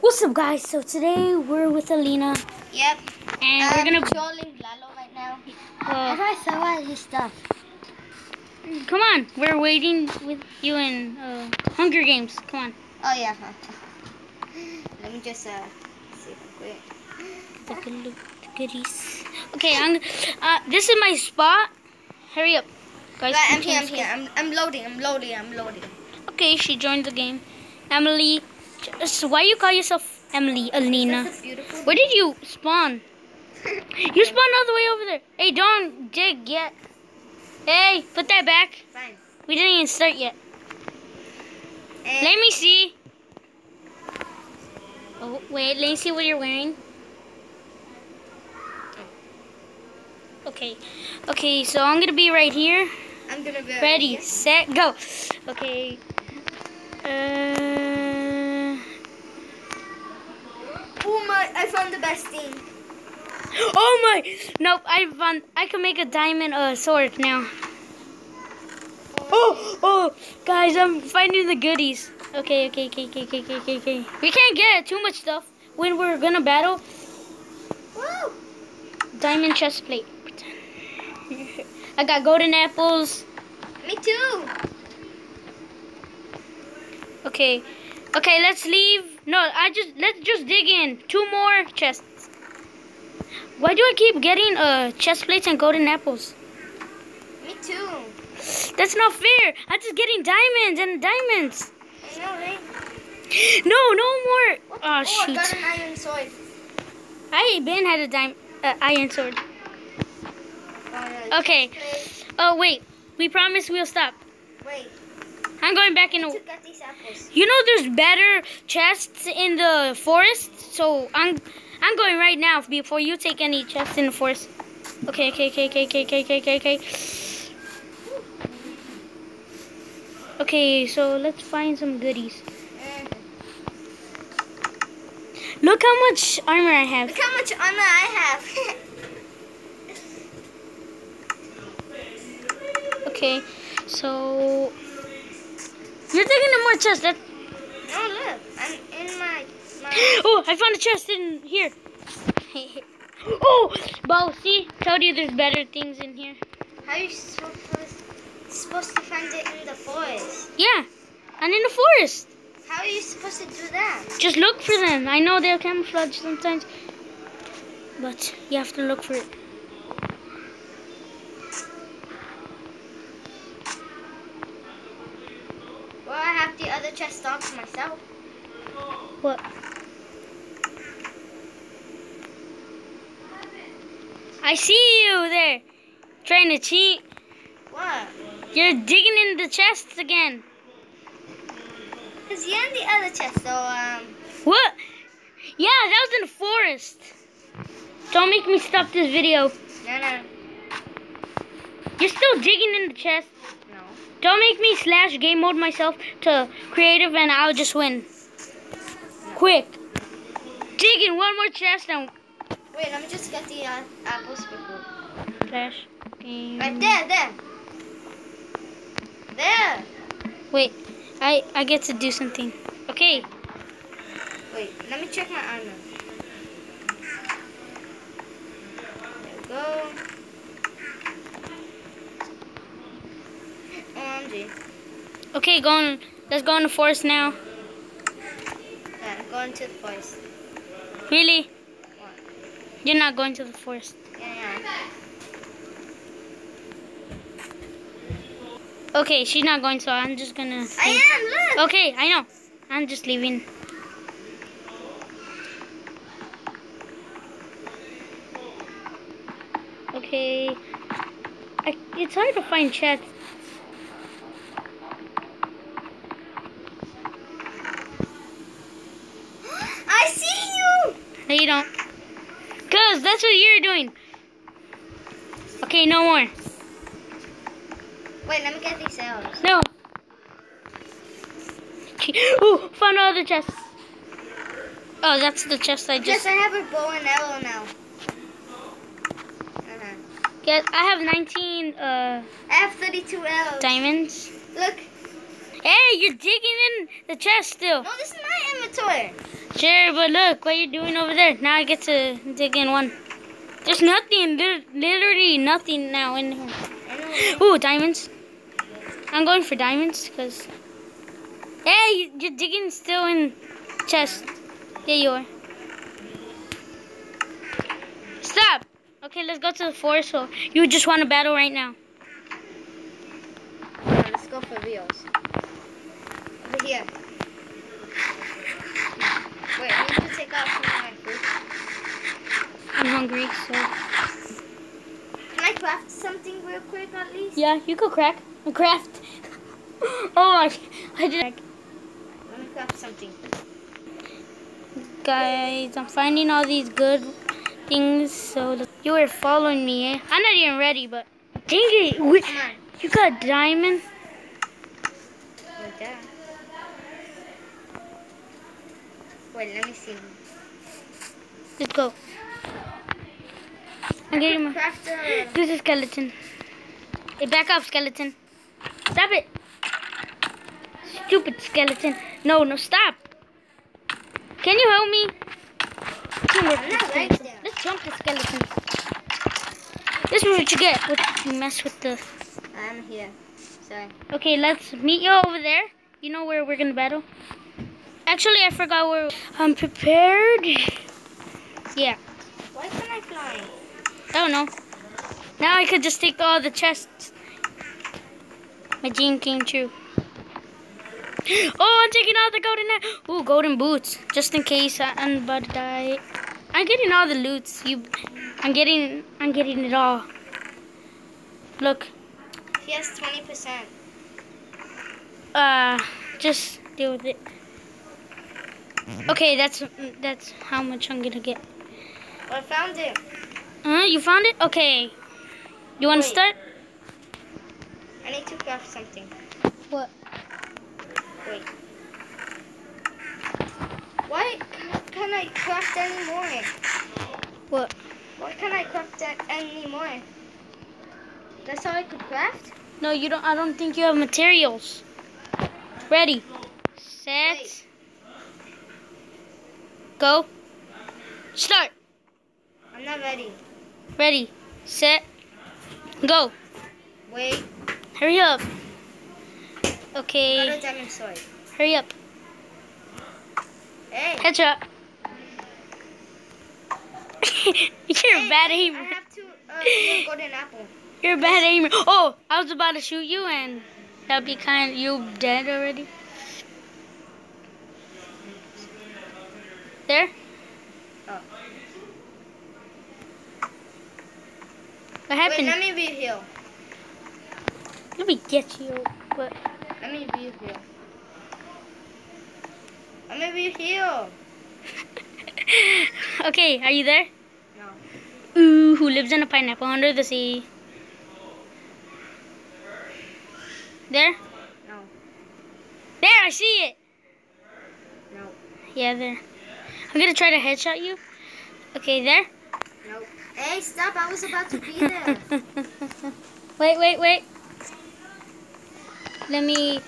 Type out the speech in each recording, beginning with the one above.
What's up, guys? So today we're with Halina, Yep. and I'm we're gonna. trolling Lalo right now. Uh, I saw all his stuff. come on, we're waiting with you in uh, Hunger Games. Come on. Oh yeah. Let me just uh see if I'm quick. Take a look at the goodies. Okay, I'm. Uh, this is my spot. Hurry up, guys. Right, I'm here. I'm here. I'm, I'm loading. I'm loading. I'm loading. Okay, she joined the game. Emily, just- why you call yourself Emily Halina? This is beautiful. Where did you spawn? You spawned all the way over there. Hey, don't dig yet. Hey, put that back. Fine. We didn't even start yet. And Let me see. Oh, wait, let me see what you're wearing. Okay. Okay, so I'm gonna be right here. I'm gonna be Ready, here. set, go. Okay. Uh. Oh my! I found the best thing. Oh my! Nope, I found. I can make a diamond uh, sword now. Oh, oh, guys, I'm finding the goodies. Okay, okay, okay, okay, okay, okay, okay. We can't get too much stuff when we're gonna battle. Woo! Diamond chest plate. I got golden apples. Me too. Okay, okay, let's leave. No, I just let's just dig in. Two more chests. Why do I keep getting uh chest plates and golden apples? Me too. That's not fair. I'm just getting diamonds and diamonds. I know, right? No, no more. What? Oh I shoot! got an iron sword. I been had a dime uh, iron sword. Uh, Okay. Oh wait, we promised we'll stop. Wait. I'm going back in. I The, these apples. you know, there's better chests in the forest, so I'm I'm going right now before you take any chests in the forest. Okay, okay, okay, okay, okay, okay, okay, okay, okay. Okay, so let's find some goodies. Look how much armor I have. Look how much armor I have. Okay, so you're taking the more chest. That oh, no, look. I'm in my. my oh, I found a chest in here. oh, Bo, see, told you there's better things in here. how are you supposed, supposed to find it in the forest? Yeah, and in the forest. How are you supposed to do that? Just look for them. I know they're camouflage sometimes, but you have to look for it. Chest all to myself. What? I see you there, trying to cheat. What? You're digging in the chests again. Cause you're in the other chest, so um. What? Yeah, that was in the forest. Don't make me stop this video. No, no, You're still digging in the chest. Don't make me slash game mode myself to creative and I'll just win. Quick. Dig in one more chest and Wait, let me just get the uh, apples before. slash game. Right there, there. There. Wait, I I get to do something. Okay. Wait, let me check my armor. There we go. Okay, going let's go in the forest now. Yeah, I'm going to the forest. Really? What? You're not going to the forest. Yeah, yeah. Okay, she's not going, so I'm just gonna. I am, look! Okay, I know. I'm just leaving. Okay. I, it's hard to find chests. I see you! No, you don't. Cause that's what you're doing. Okay, no more. Wait, let me get these arrows. No. Ooh, found another chest. Oh, that's the chest I just... Yes, I have a bow and arrow now. Uh-huh. get. I have 19 uh I have 32 arrows. diamonds. Look. Hey, you're digging in the chest still. No, this is my inventory. Sure, but look what you're doing over there. Now I get to dig in one. There's nothing, lit- literally nothing now in here. Ooh, diamonds. I'm going for diamonds because. Hey, you're digging still in chest. Yeah, you are. Stop. Okay, let's go to the forest. So you just want to battle right now. No, let's go for reals. Here. Wait, I need to take out some of my food. I'm hungry, so. Can I craft something real quick at least? Yeah, you go crack. Craft. oh my! I just. Let me craft something. Guys, I'm finding all these good things. So you were following me, eh? I'm not even ready, but dang it! You got diamond. Like that. Wait, let me see. Let's go. I'm getting my. Craft a... There's a skeleton. Hey, back up, skeleton. Stop it. Stupid skeleton. No, no, stop. Can you help me? Let's right jump- Let's jump the skeleton. This is what you get when you mess with the. I'm here. Sorry. Okay, let's meet you over there. You know where we're gonna battle? Actually, I forgot where I'm prepared. Yeah, Why can't I fly? I don't know. Now I could just take all the chests. My dream came true. Oh, I'm taking all the golden. Ooh, golden boots, just in case I, I'm about to die. I'm getting all the loots. You, I'm getting, I'm getting it all. Look, He has 20%. uh, just deal with it. Okay, that's that's how much I'm gonna get. Oh, I found it. Huh? you found it? Okay. You want to start? I need to craft something. What? Wait. Why ca- can I craft anymore? What? Why can't I craft a- any more? That's all I could craft? No, you don't. I don't think you have materials. Ready, set, Wait. Go. Start. I'm not ready. Ready, set, go. Wait. Hurry up. Okay, hurry up. Hey. Headshot. You're a Hey, bad aimer. I have to uh, golden apple. You're a bad aimer. Oh, I was about to shoot you, and that'd be kind. You dead already. There. Oh. What Wait, happened? let me reheal. Let me get you. What? Let me reheal. Let me reheal. okay, are you there? No. Ooh, who lives in a pineapple under the sea? There? No. There, I see it. No. Yeah, there. I'm gonna try to headshot you. Okay, there. No. Hey, stop. I was about to be there. wait, wait, wait. Let me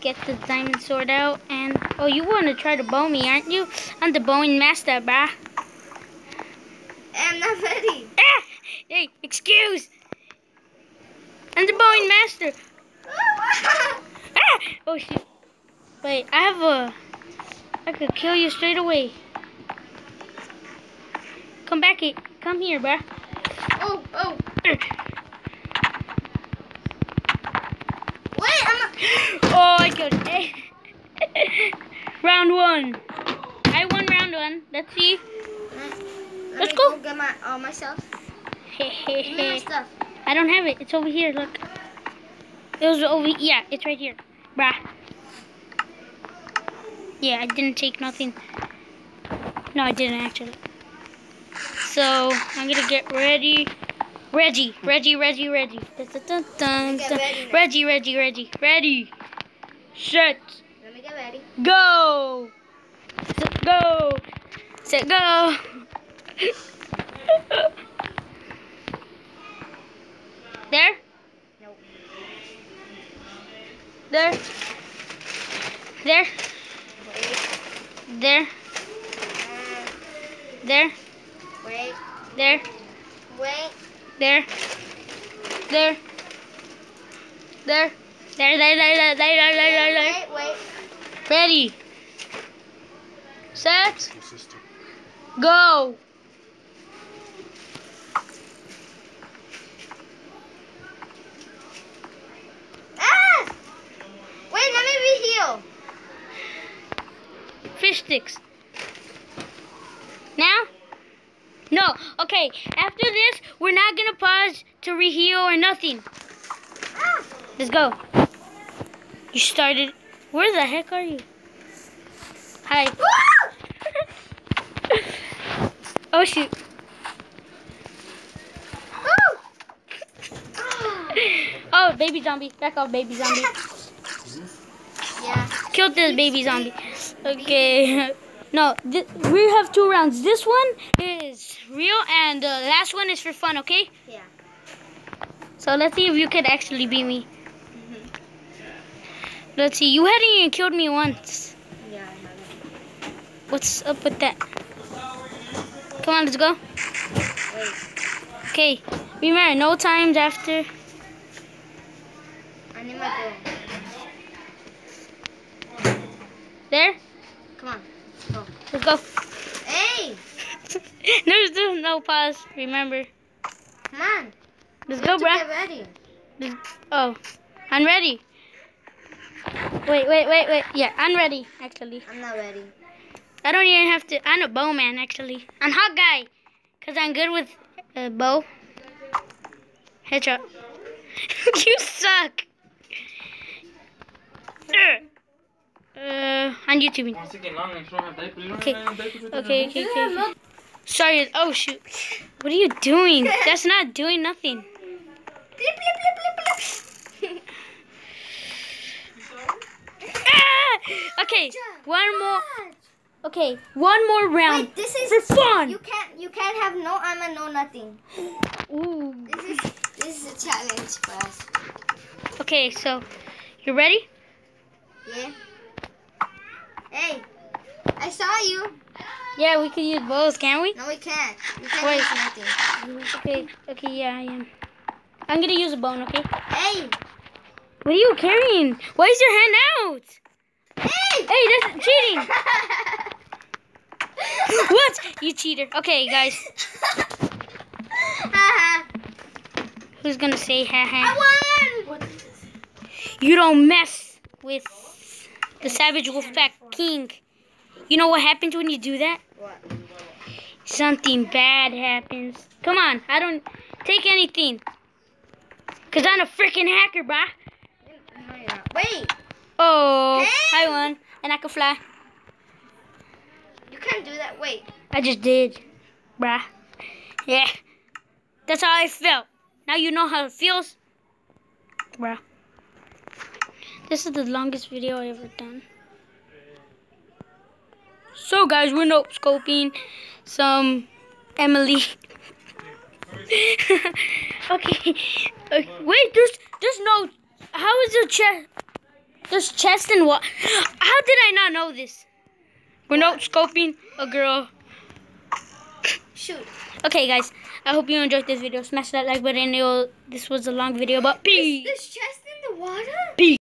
get the diamond sword out. And oh, you want to try to bow me, aren't you? I'm the bowing master, brah. I'm not ready. Ah! Hey, excuse. I'm the bowing master. Ah! Oh shit. Wait, I have a. I could kill you straight away. Come back here. Come here, bruh. oh, oh. Wait, I'm not. Oh, I killed it. round one. I won round one. Let's see. Let Let's go. get my all my stuff. Hey, hey, Give my stuff. I don't have it. It's over here. Look. It was over. Yeah, it's right here. Bruh. Yeah, I didn't take nothing. No, I didn't actually. So I'm gonna get ready. Reggie, Reggie, Reggie, Reggie. Dun, dun, dun, dun, Get dun. ready now. Reggie, Reggie, Reggie, ready. Set, Let me get ready. go. Set, go. Set, go. there, Nope. there, there, there. Uh, there. There. There. There. There. There, there, there, there, there, there. Wait, wait. Ready. Set. Go. Ah! Wait, let me reheal. Fish sticks. No. Okay. After this, we're not gonna pause to reheal or nothing. Let's go. You started. Where the heck are you? Hi. oh shoot. Oh, baby zombie. Back off, baby zombie. Yeah. Killed this baby zombie. Okay. No, we have two rounds. This one is real, and the last one is for fun. Okay. Yeah. So let's see if you could actually beat me. Mhm. Let's see. You hadn't even killed me once. Yeah. I have What's up with that? Come on, let's go. it. Wait. Okay. Remember, no times after. I need my bow. There. Come on. Go. Let's go. Hey! There's, there's no pause. Remember. Come on. Let's go, have to bruh. Get ready. Let's- Oh, I'm ready. Wait, wait, wait, wait. Yeah, I'm ready, actually. I'm not ready. I don't even have to. I'm a bowman, actually. I'm hot guy. Because I'm good with uh, bow. Headshot. you suck. Uh, on YouTube. Okay. Okay, okay, okay. Sorry. Oh, shoot. What are you doing? That's not doing nothing. Ah! Okay, one more. Okay, one more round Wait, this is for fun. You can't. You can't have no armor, no nothing. Ooh. This is this is a challenge for us. Okay, so you ready? Yeah. Hey, I saw you. Yeah, we could use bows, can't we? No, we can't. We can't Wait. use nothing. Okay, okay, yeah, I am. I'm gonna use a bone, okay? Hey, What are you carrying? Why is your hand out? hey. Hey, that's cheating. what? You cheater. Okay, guys, who's gonna say ha ha? I won. You don't mess with the Savage Wolfpack King. You know what happens when you do that? What? Something bad happens. Come on, I don't take anything. Cause I'm a freaking hacker, brah. No. Wait, Oh, Hey! I won, and I can fly. you can't do that. Wait. I just did, bruh. Yeah, that's how I felt. Now you know how it feels, bruh. This is the longest video I ever done. So guys, we're nope scoping some Emily. okay. Uh, wait, there's there's no. How is the chest? There's chest and what? How did I not know this? We're nope scoping a girl. Shoot. Okay, guys. I hope you enjoyed this video. Smash that like button. This was a long video, but peace. This chest in the water? Peace.